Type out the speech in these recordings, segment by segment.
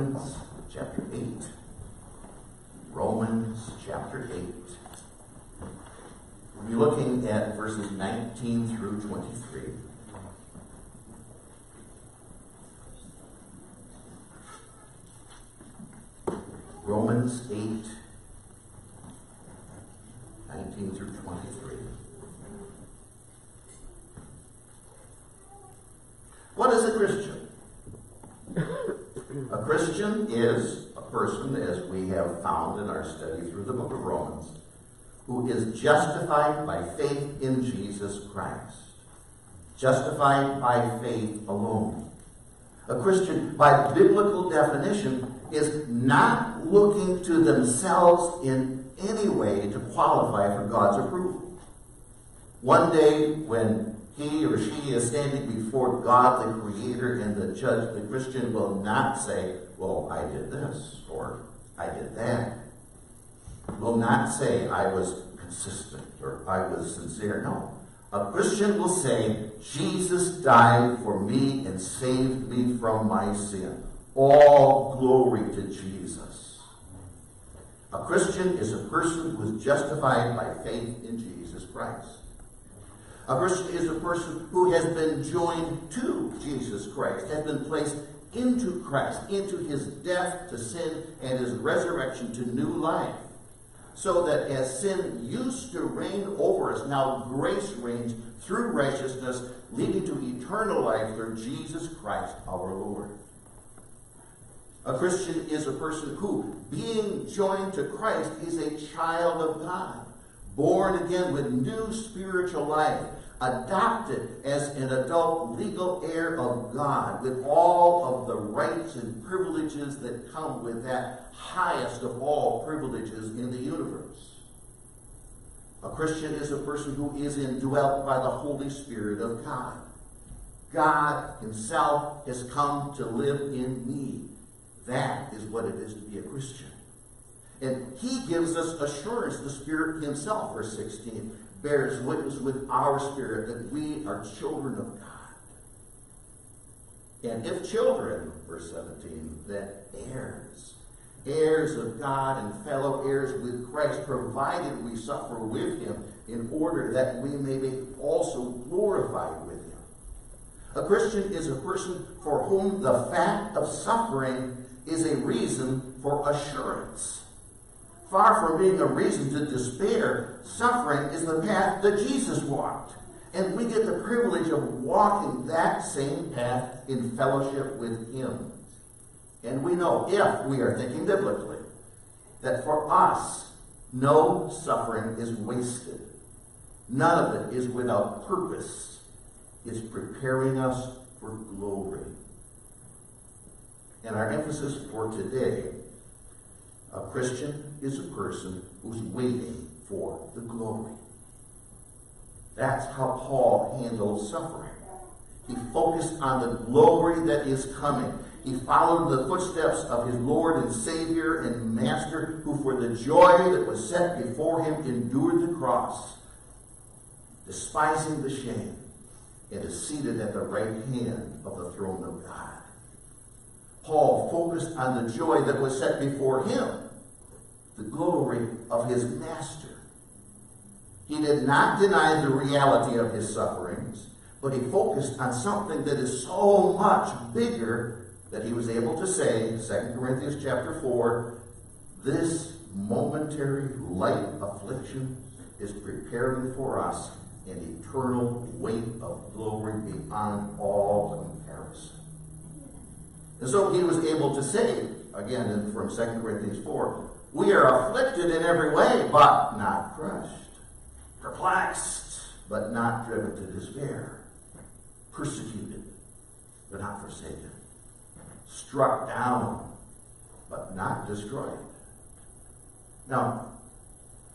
Romans chapter 8. Romans chapter 8. We'll be looking at verses 19 through 23. Romans 8, 19 through 23. What is a Christian? A Christian is a person, as we have found in our study through the book of Romans, who is justified by faith in Jesus Christ. Justified by faith alone. A Christian, by biblical definition, is not looking to themselves in any way to qualify for God's approval. One day, when he or she is standing before God, the Creator, and the judge, the Christian will not say, Well, I did this, or I did that. Will not say, I was consistent, or I was sincere. No. A Christian will say, Jesus died for me and saved me from my sin. All glory to Jesus. A Christian is a person who is justified by faith in Jesus Christ. A Christian is a person who has been joined to Jesus Christ, has been placed into Christ, into his death to sin and his resurrection to new life. So that as sin used to reign over us, now grace reigns through righteousness, leading to eternal life through Jesus Christ our Lord. A Christian is a person who, being joined to Christ, is a child of God, born again with new spiritual life, adopted as an adult legal heir of God, with all of the rights and privileges that come with that highest of all privileges in the universe. A Christian is a person who is indwelt by the Holy Spirit of God. God Himself has come to live in me. That is what it is to be a Christian. And He gives us assurance, the Spirit Himself, verse 16, bears witness with our spirit that we are children of God. And if children, verse 17, then heirs. Heirs of God and fellow heirs with Christ, provided we suffer with him in order that we may be also glorified with him. A Christian is a person for whom the fact of suffering is a reason for assurance. Far from being a reason to despair, suffering is the path that Jesus walked. And we get the privilege of walking that same path in fellowship with Him. And we know, if we are thinking biblically, that for us, no suffering is wasted. None of it is without purpose. It's preparing us for glory. And our emphasis for today Christian is a person who's waiting for the glory. That's how Paul handled suffering. He focused on the glory that is coming. He followed the footsteps of his Lord and Savior and Master, who for the joy that was set before him endured the cross, despising the shame, and is seated at the right hand of the throne of God. Paul focused on the joy that was set before him the glory of his master. He did not deny the reality of his sufferings, but he focused on something that is so much bigger that he was able to say, 2 Corinthians chapter 4, this momentary light affliction is preparing for us an eternal weight of glory beyond all comparison. And so he was able to say, again from 2 Corinthians 4, we are afflicted in every way, but not crushed. Perplexed, but not driven to despair. Persecuted, but not forsaken. Struck down, but not destroyed. Now,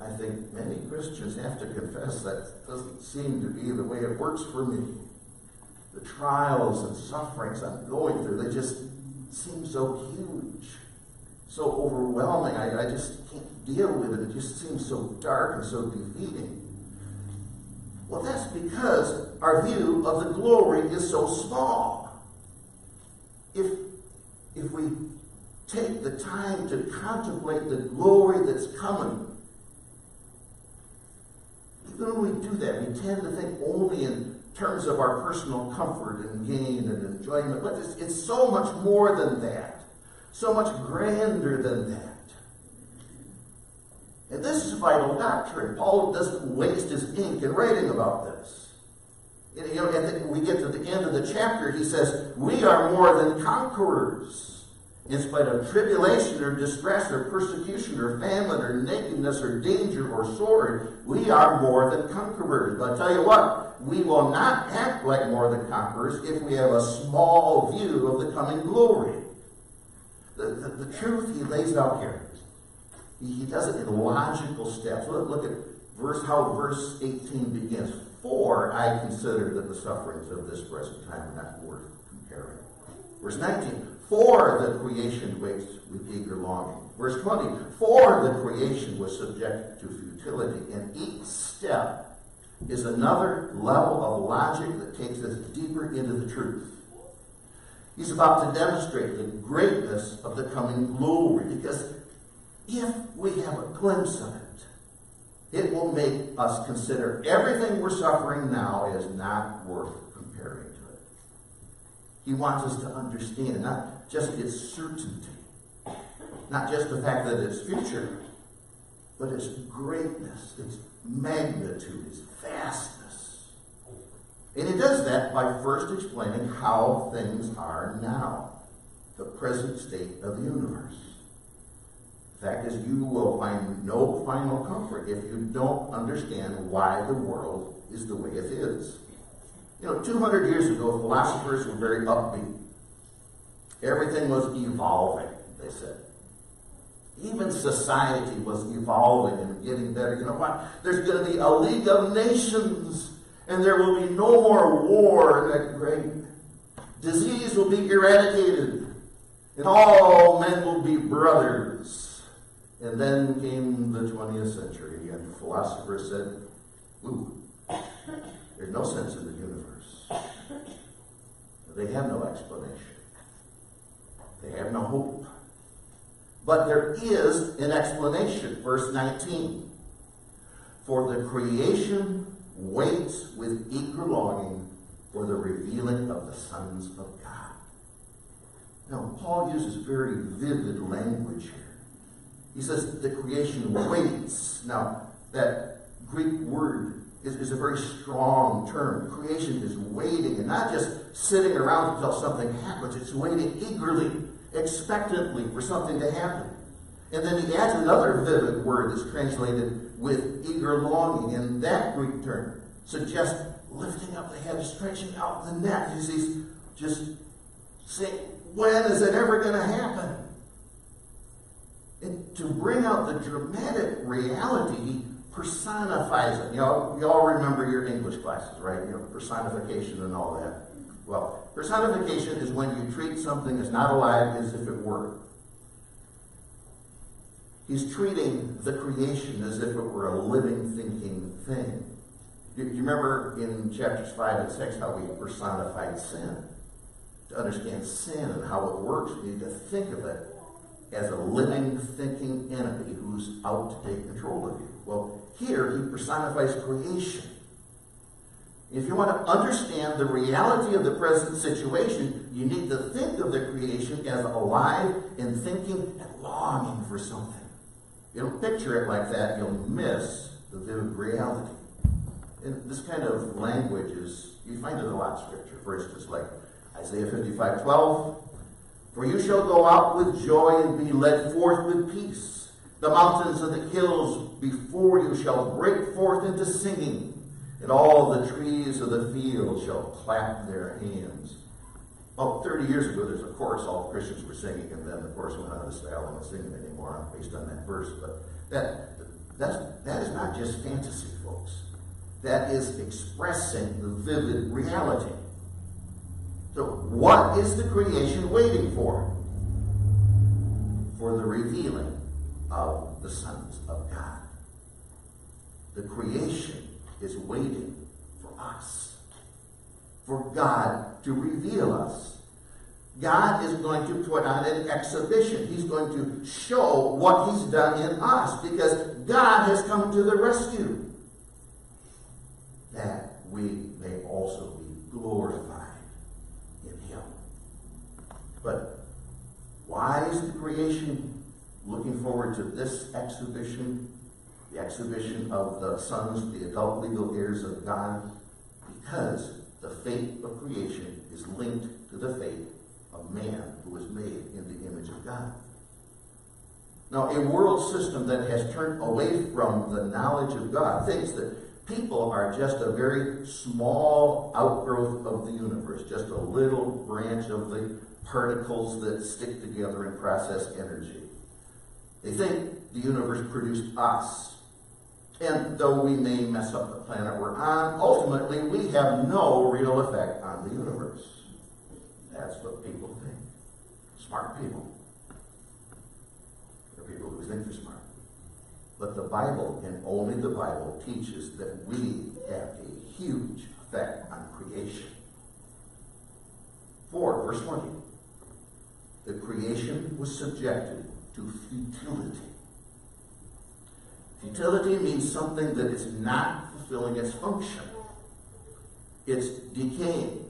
I think many Christians have to confess that doesn't seem to be the way it works for me. The trials and sufferings I'm going through, they just seem so huge so overwhelming. I, I just can't deal with it. It just seems so dark and so defeating. Well, that's because our view of the glory is so small. If, if we take the time to contemplate the glory that's coming. Even when we do that, we tend to think only in terms of our personal comfort and gain and enjoyment, but it's, it's so much more than that, so much grander than that. And this is vital doctrine. Paul doesn't waste his ink in writing about this. You know, the, we get to the end of the chapter, he says, We are more than conquerors. In spite of tribulation or distress or persecution or famine or nakedness or danger or sword, we are more than conquerors. But I tell you what, we will not act like more than conquerors if we have a small view of the coming glory. The, the, the truth he lays it out here, he, he does it in logical steps. Look, look at verse how verse 18 begins. For I consider that the sufferings of this present time are not worth comparing. Verse 19, for the creation waits with eager longing. Verse 20, for the creation was subject to futility, and each step is another level of logic that takes us deeper into the truth. He's about to demonstrate the greatness of the coming glory, because if we have a glimpse of it, it will make us consider everything we're suffering now is not worth comparing to it. He wants us to understand not just its certainty, not just the fact that it's future, but its greatness, its magnitude, its vastness. And he does that by first explaining how things are now, the present state of the universe. The fact is, you will find no final comfort if you don't understand why the world is the way it is. You know, 200 years ago, philosophers were very upbeat. Everything was evolving, they said. Even society was evolving and getting better. You know what? There's going to be a League of Nations, and there will be no more war. Isn't that? Disease will be eradicated, and all men will be brothers. And then came the 20th century, and philosophers said, Ooh, there's no sense in the universe. They have no explanation. They have no hope. But there is an explanation. Verse 19. For the creation waits with eager longing for the revealing of the sons of God. Now, Paul uses very vivid language here. He says the creation waits. Now, that Greek word is, is, a very strong term. Creation is waiting and not just sitting around until something happens. It's waiting eagerly, expectantly for something to happen. And then he adds another vivid word that's translated with eager longing, and that Greek term suggests lifting up the head, stretching out the neck. He's just saying, when is it ever going to happen? And to bring out the dramatic reality, he personifies it. You know, you all remember your English classes, right? You know, personification and all that. Well, personification is when you treat something as not alive as if it were. He's treating the creation as if it were a living, thinking thing. You remember in chapters 5 and 6 how we personified sin? To understand sin and how it works, we need to think of it as a living, thinking entity who's out to take control of you. Well, here he personifies creation. If you want to understand the reality of the present situation, you need to think of the creation as alive and thinking and longing for something. You don't picture it like that, you'll miss the vivid reality. And this kind of language is, you find it a lot in Scripture. For instance, like Isaiah 55 12, for you shall go out with joy and be led forth with peace. The mountains and the hills before you shall break forth into singing, and all the trees of the field shall clap their hands. Well, 30 years ago, there's a chorus all Christians were singing, and then the chorus went out of style and not singing anymore based on that verse. But that, that's, that is not just fantasy, folks. That is expressing the vivid reality. So, what is the creation waiting for? For the revealing of the sons of God. The creation is waiting for us, for God to reveal us. God is going to put on an exhibition. He's going to show what He's done in us because God has come to the rescue. That we may also be glorified in Him. But why is the creation looking forward to this exhibition? The exhibition of the sons, the adult legal heirs of God? Because the fate of creation is linked to the fate of man who was made in the image of God. Now, a world system that has turned away from the knowledge of God thinks that people are just a very small outgrowth of the universe, just a little branch of the particles that stick together and process energy. They think the universe produced us. And though we may mess up the planet we're on, ultimately we have no real effect on the universe. That's what people think. Smart people. They're people who think they're smart. But the Bible, and only the Bible, teaches that we have a huge effect on creation. 4, verse 20. The creation was subjected to futility. Futility means something that is not fulfilling its function. It's decaying.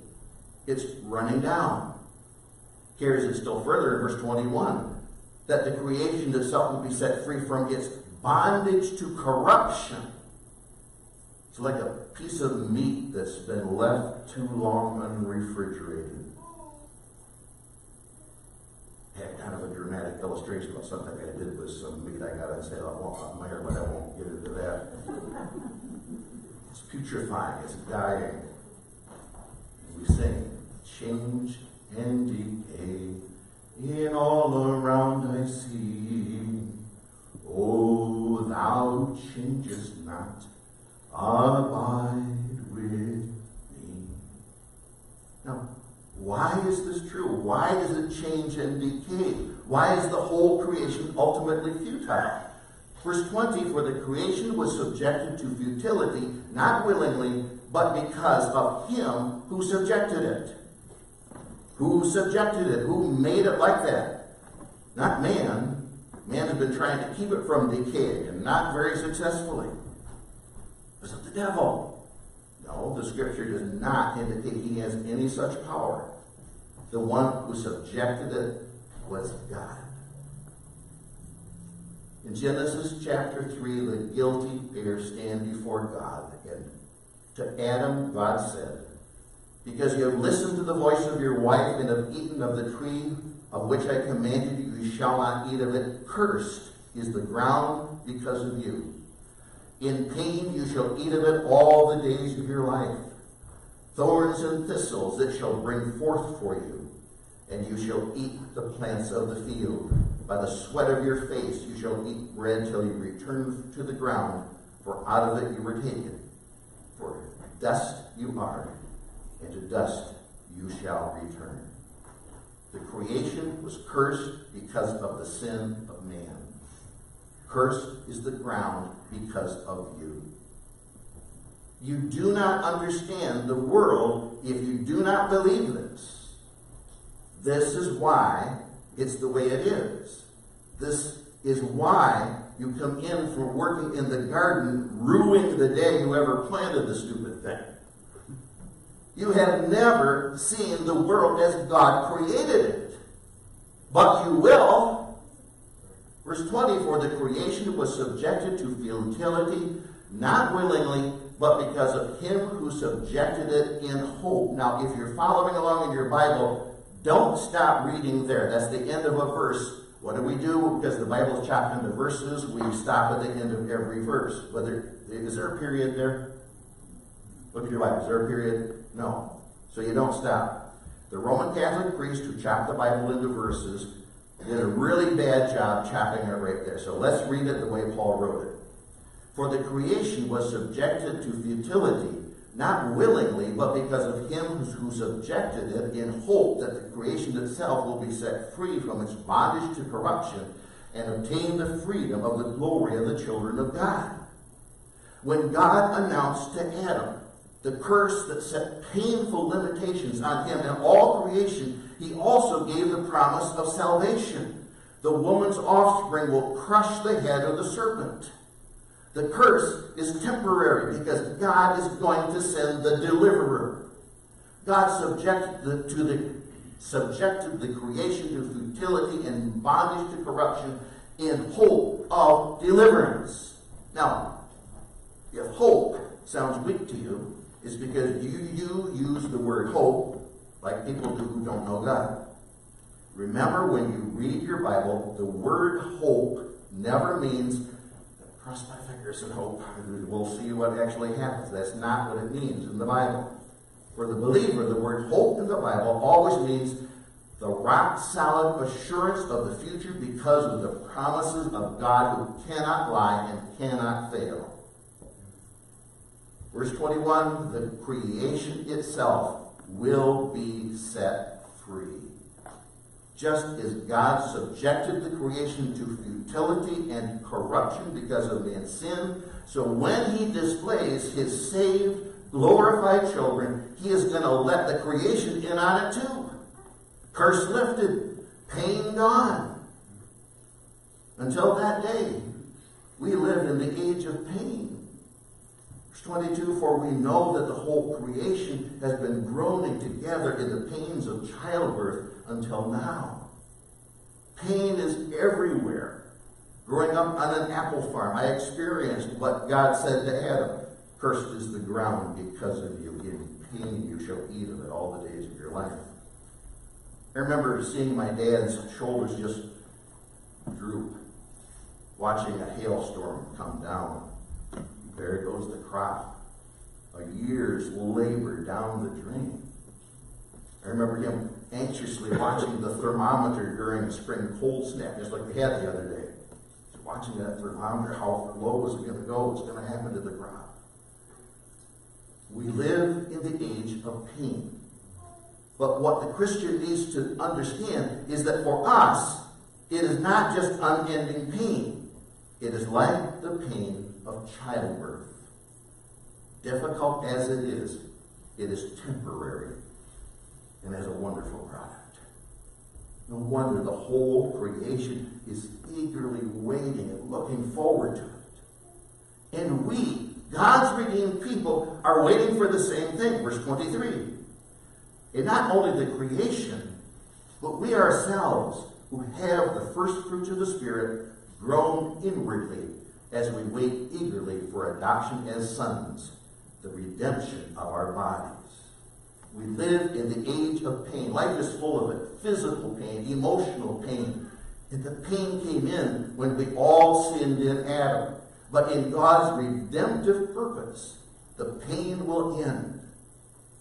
It's running down. Carries it still further in verse 21 that the creation itself will be set free from its bondage to corruption. It's like a piece of meat that's been left too long unrefrigerated. I had kind of a dramatic illustration of something I did with some meat I got inside of Meijer, but I won't get into that. It's putrefying, it's dying. And we sing, change and decay in all around I see. Oh, thou changest not, abide with me. Now, why is this true? Why does it change and decay? Why is the whole creation ultimately futile? Verse 20, for the creation was subjected to futility, not willingly, but because of him who subjected it. Who subjected it? Who made it like that? Not man. Man has been trying to keep it from decaying, and not very successfully. It Was the devil? No, the scripture does not indicate he has any such power. The one who subjected it was God. In Genesis chapter 3, the guilty pair stand before God. And to Adam, God said, Because you have listened to the voice of your wife and have eaten of the tree of which I commanded you, you shall not eat of it. Cursed is the ground because of you. In pain you shall eat of it all the days of your life. Thorns and thistles it shall bring forth for you, and you shall eat the plants of the field. By the sweat of your face you shall eat bread till you return to the ground, for out of it you were taken. For dust you are, and to dust you shall return. The creation was cursed because of the sin of man. Cursed is the ground because of you. You do not understand the world if you do not believe this. This is why it's the way it is. This is why you come in from working in the garden, ruining the day whoever planted the stupid thing. You have never seen the world as God created it. But you will. Verse 20, for the creation was subjected to futility, not willingly, but because of him who subjected it in hope. Now, if you're following along in your Bible, don't stop reading there. That's the end of a verse. What do we do? Because the Bible is chopped into verses, we stop at the end of every verse. Is there a period there? Look at your Bible. Is there a period? No. So you don't stop. The Roman Catholic priest who chopped the Bible into verses did a really bad job chopping it right there. So let's read it the way Paul wrote it. For the creation was subjected to futility, not willingly, but because of him who subjected it in hope that the creation itself will be set free from its bondage to corruption and obtain the freedom of the glory of the children of God. When God announced to Adam the curse that set painful limitations on him and all creation, he also gave the promise of salvation. The woman's offspring will crush the head of the serpent. The curse is temporary because God is going to send the deliverer. God subjected the, to the, subjected the creation to futility and bondage to corruption in hope of deliverance. Now, if hope sounds weak to you, it's because you, you use the word hope like people do who don't know God. Remember, when you read your Bible, the word hope never means cross my fingers and hope. We'll see what actually happens. That's not what it means in the Bible. For the believer, the word hope in the Bible always means the rock solid assurance of the future because of the promises of God who cannot lie and cannot fail. Verse 21 the creation itself will be set free. Just as God subjected the creation to futility and corruption because of man's sin, so when he displays his saved, glorified children, he is going to let the creation in on it too. Curse lifted, pain gone. Until that day, we live in the age of pain. Verse 22 For we know that the whole creation has been groaning together in the pains of childbirth until now. Pain is everywhere. Growing up on an apple farm, I experienced what God said to Adam Cursed is the ground because of you. In pain you shall eat of it all the days of your life. I remember seeing my dad's shoulders just droop, watching a hailstorm come down. There goes the crop. A year's labor down the drain. I remember him anxiously watching the thermometer during a spring cold snap, just like we had the other day. Watching that thermometer, how low is it going to go? What's going to happen to the crop? We live in the age of pain. But what the Christian needs to understand is that for us, it is not just unending pain. It is like the pain of childbirth. Difficult as it is, it is temporary and as a wonderful product. No wonder the whole creation is eagerly waiting and looking forward to it. And we, God's redeemed people, are waiting for the same thing. Verse 23. And not only the creation, but we ourselves who have the first fruits of the Spirit groan inwardly as we wait eagerly for adoption as sons, the redemption of our bodies. We live in the age of pain. Life is full of it physical pain, emotional pain. And the pain came in when we all sinned in Adam. But in God's redemptive purpose, the pain will end.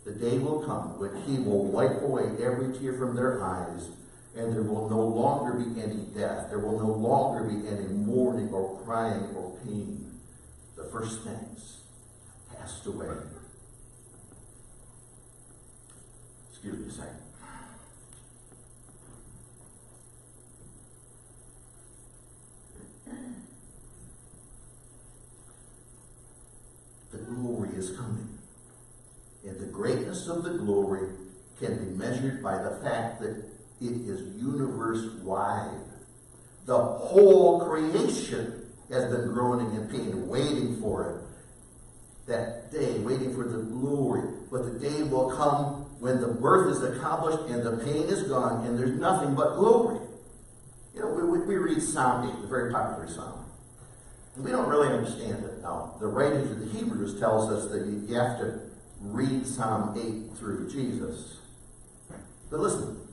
The day will come when He will wipe away every tear from their eyes, and there will no longer be any death. There will no longer be any mourning or crying or pain. The first things passed away. Excuse me a second. The glory is coming. And the greatness of the glory can be measured by the fact that it is universe wide. The whole creation has been groaning in pain, waiting for it. That day, waiting for the glory. But the day will come when the birth is accomplished and the pain is gone and there's nothing but glory. You know, we, we read Psalm 8, the very popular psalm. And we don't really understand it. Now, the writings of the Hebrews tells us that you have to read Psalm 8 through Jesus. But listen.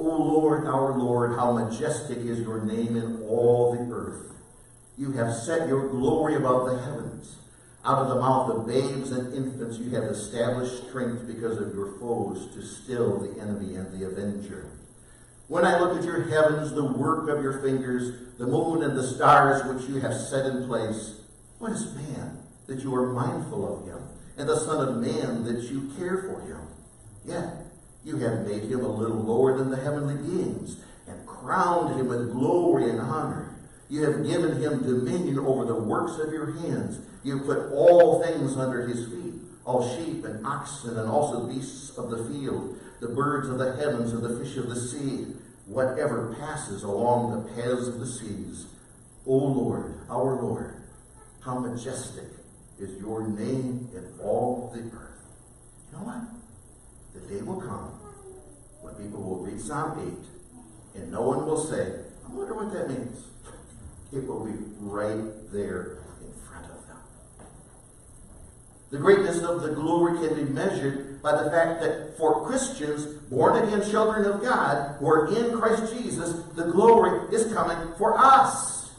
O Lord, our Lord, how majestic is your name in all the earth. You have set your glory above the heavens. Out of the mouth of babes and infants you have established strength because of your foes to still the enemy and the avenger. When I look at your heavens, the work of your fingers, the moon and the stars which you have set in place, what is man that you are mindful of him, and the Son of Man that you care for him? Yet you have made him a little lower than the heavenly beings, and crowned him with glory and honor. You have given him dominion over the works of your hands. You have put all things under his feet, all sheep and oxen, and also beasts of the field, the birds of the heavens and the fish of the sea, whatever passes along the paths of the seas. O Lord, our Lord, how majestic is your name in all the earth. You know what? The day will come when people will read Psalm 8 and no one will say, I wonder what that means. It will be right there in front of them. The greatness of the glory can be measured by the fact that for Christians, born again children of God, who are in Christ Jesus, the glory is coming for us.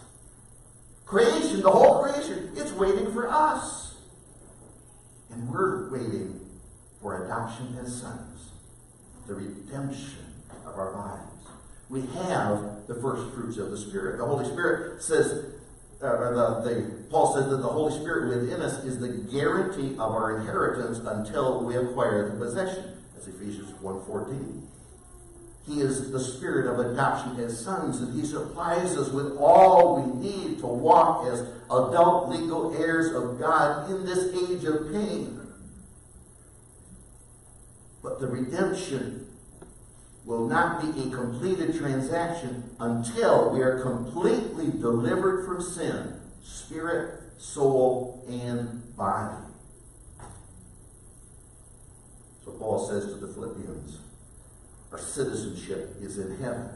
Creation, the whole creation, it's waiting for us. And we're waiting for adoption as sons, the redemption of our bodies. We have the first fruits of the Spirit. The Holy Spirit says, uh, or the, the, Paul says that the Holy Spirit within us is the guarantee of our inheritance until we acquire the possession. That's Ephesians 1.14. He is the spirit of adoption as sons, and he supplies us with all we need to walk as adult legal heirs of God in this age of pain. But the redemption will not be a completed transaction until we are completely delivered from sin, spirit, soul, and body. So Paul says to the Philippians, our citizenship is in heaven.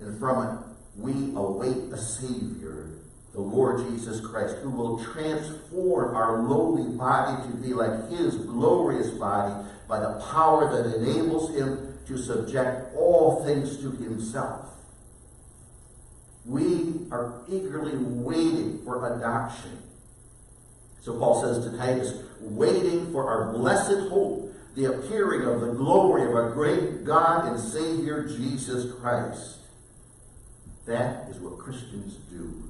And from it, we await a Savior, the Lord Jesus Christ, who will transform our lowly body to be like His glorious body by the power that enables Him to subject all things to Himself. We are eagerly waiting for adoption. So Paul says to Titus, waiting for our blessed hope, the appearing of the glory of our great God and Savior Jesus Christ. That is what Christians do.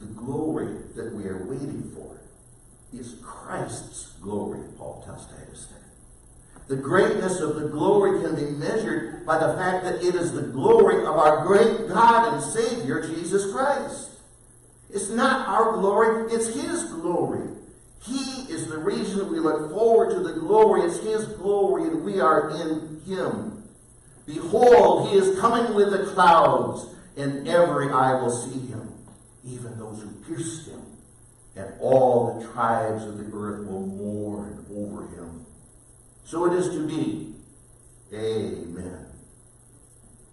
The glory that we are waiting for is Christ's glory, Paul tells Titus there. The greatness of the glory can be measured by the fact that it is the glory of our great God and Savior, Jesus Christ. It's not our glory, it's His glory. He is the reason we look forward to the glory. It's His glory, and we are in Him. Behold, He is coming with the clouds, and every eye will see Him, even those who pierced Him. And all the tribes of the earth will mourn over Him. So it is to be. Amen.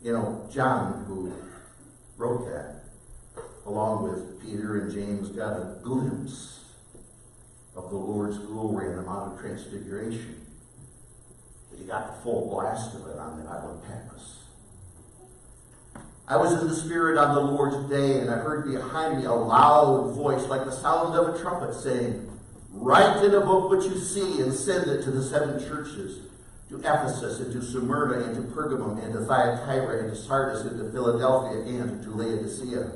You know, John, who wrote that, along with Peter and James, got a glimpse of the Lord's glory in the Mount of Transfiguration. But he got the full blast of it on the island of Patmos. I was in the Spirit on the Lord's day, and I heard behind me a loud voice like the sound of a trumpet saying, Write in a book what you see and send it to the seven churches to Ephesus and to Smyrna and to Pergamum and to Thyatira and to Sardis and to Philadelphia and to Laodicea.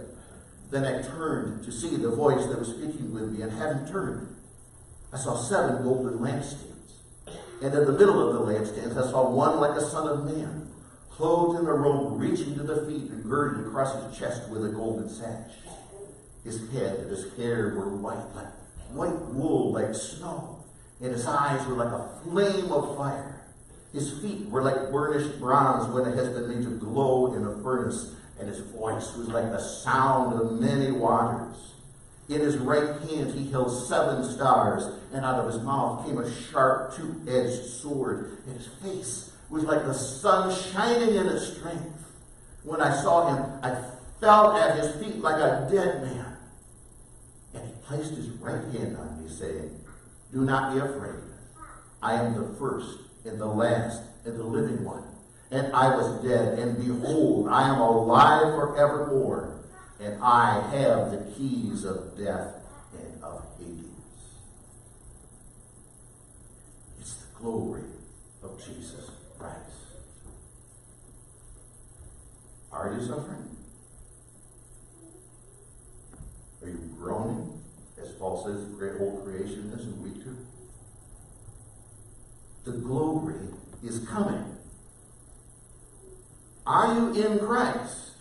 Then I turned to see the voice that was speaking with me, and having turned, I saw seven golden lampstands. And in the middle of the lampstands, I saw one like a son of man, clothed in a robe reaching to the feet and girded across his chest with a golden sash. His head and his hair were white like white wool like snow, and his eyes were like a flame of fire. His feet were like burnished bronze when it has been made to glow in a furnace, and his voice was like the sound of many waters. In his right hand he held seven stars, and out of his mouth came a sharp two-edged sword, and his face was like the sun shining in its strength. When I saw him, I fell at his feet like a dead man And he placed his right hand on me, saying, Do not be afraid. I am the first and the last and the living one. And I was dead, and behold, I am alive forevermore, and I have the keys of death and of Hades. It's the glory of Jesus Christ. Are you suffering? Are you groaning? as Paul says, the great whole creation is, and we too. The glory is coming. Are you in Christ?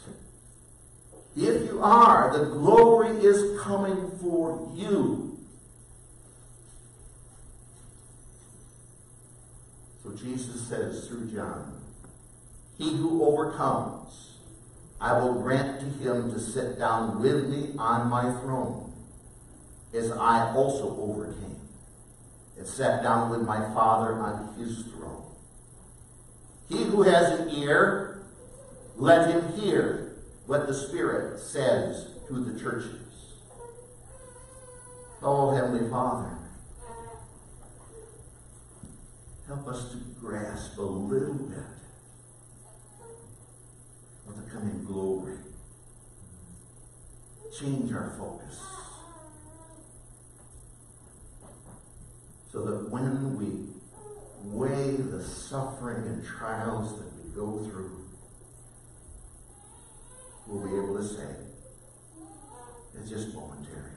If you are, the glory is coming for you. So Jesus says through John. He who overcomes, I will grant to him to sit down with me on my throne, as I also overcame, and sat down with my Father on his throne. He who has an ear, let him hear what the Spirit says to the churches. Oh, Heavenly Father, help us to grasp a little bit come in glory. Change our focus. So that when we weigh the suffering and trials that we go through, we'll be able to say, it's just momentary.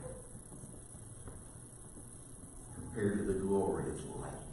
Compared to the glory, it's light.